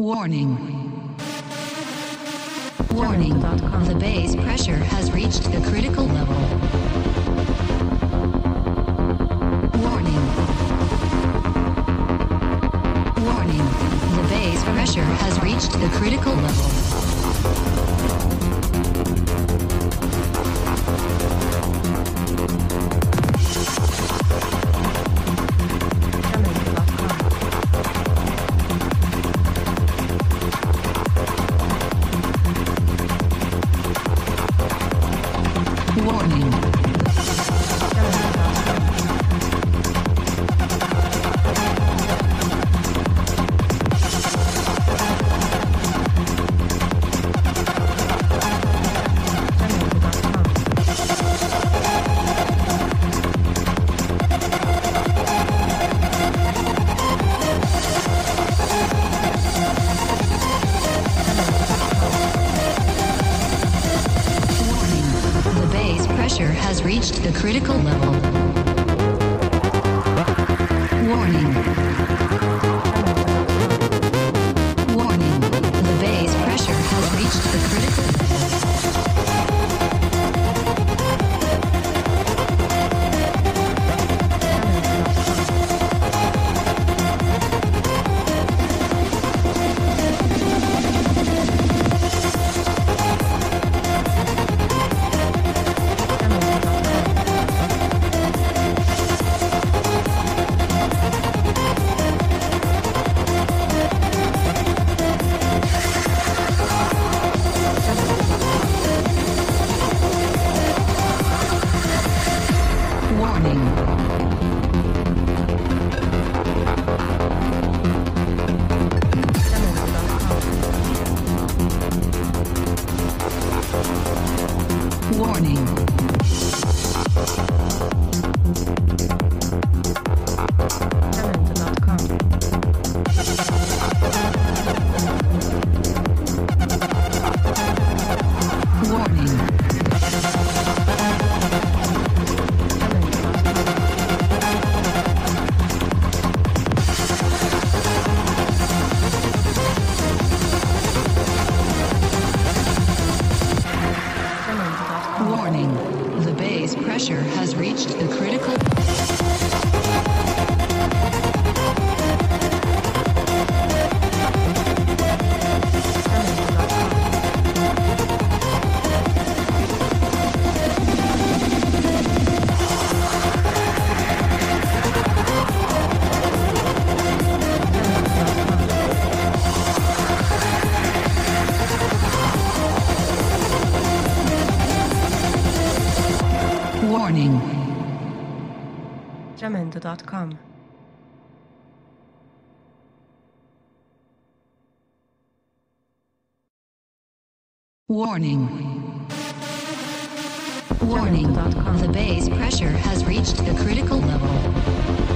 Warning. Warning. The base pressure has reached the critical level. Warning. Warning. The base pressure has reached the critical level. Warning. Critical level. Warning. Jamendo.com. Warning. Warning. The base pressure has reached the critical level.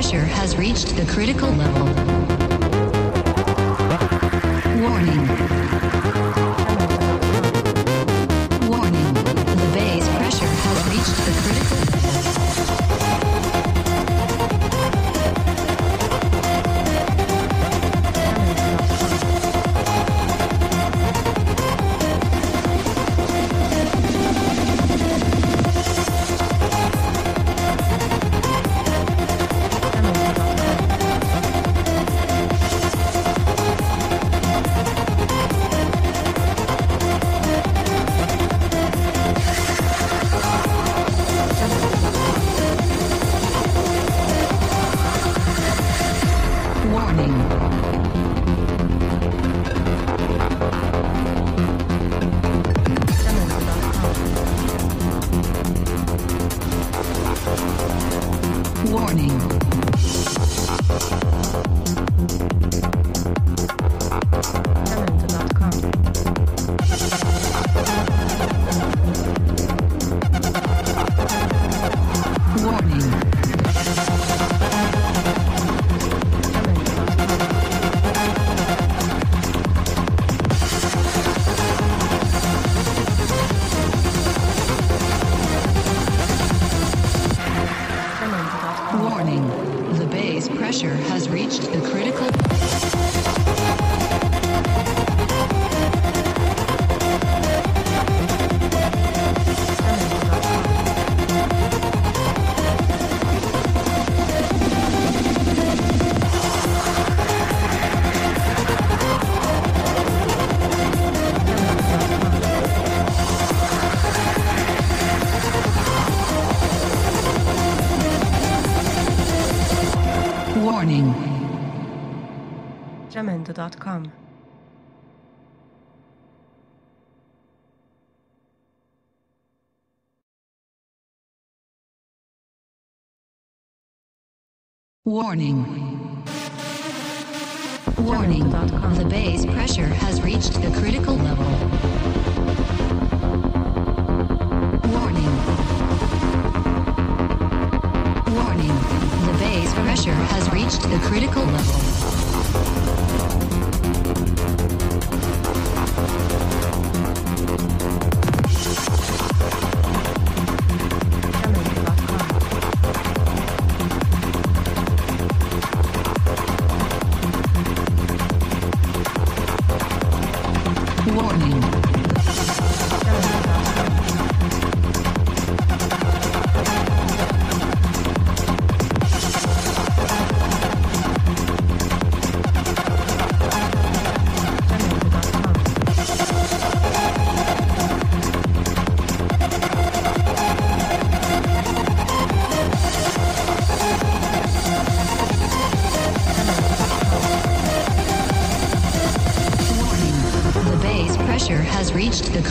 pressure has reached the critical level. Warning. Jamendo.com. Warning. Warning. The base pressure has reached the critical level. Warning. Warning. The base pressure has reached the critical level. Thank you.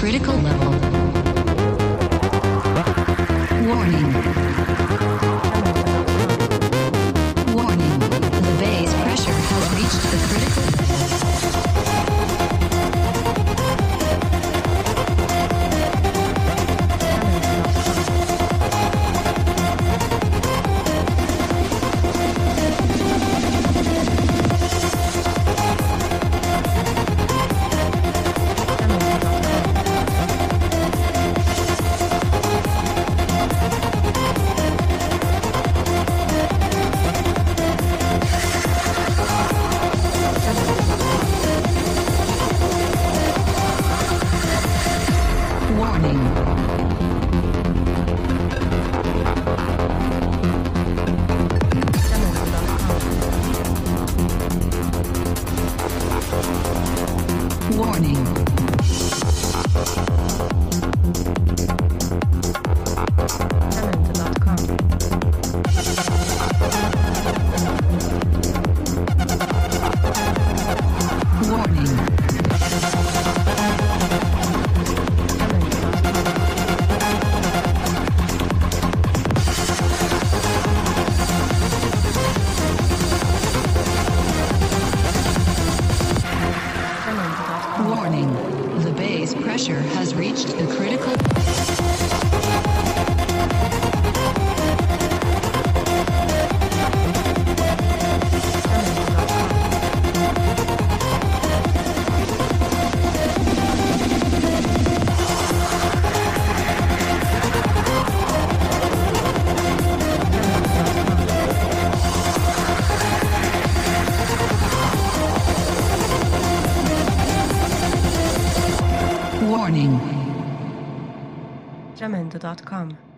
Critical level. Warning. Jamendo.com.